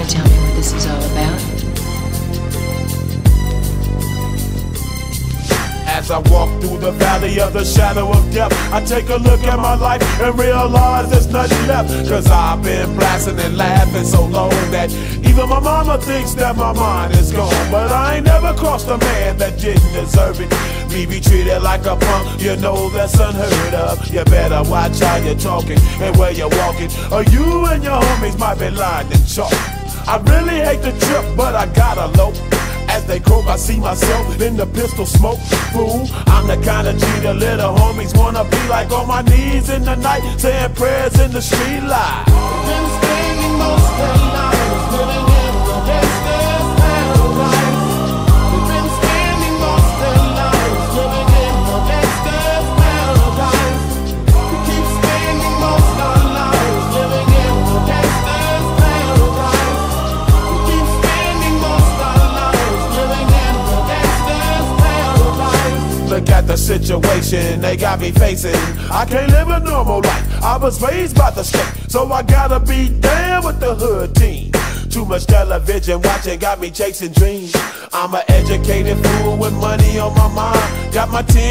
tell me what this is all about? As I walk through the valley of the shadow of death, I take a look at my life and realize there's nothing left. Cause I've been blasting and laughing so long that even my mama thinks that my mind is gone. But I ain't never crossed a man that didn't deserve it. Me be treated like a punk, you know that's unheard of. You better watch how you're talking and where you're walking, or you and your homies might be lying in chalk. I really hate the trip, but I gotta low. As they croak, I see myself in the pistol smoke. Fool, I'm the kind of G the little homies wanna be like on my knees in the night, saying prayers in the street light. Look at the situation they got me facing. I can't live a normal life. I was raised by the state, so I gotta be down with the hood team. Too much television watching got me chasing dreams. I'm an educated fool with money on my mind. Got my team.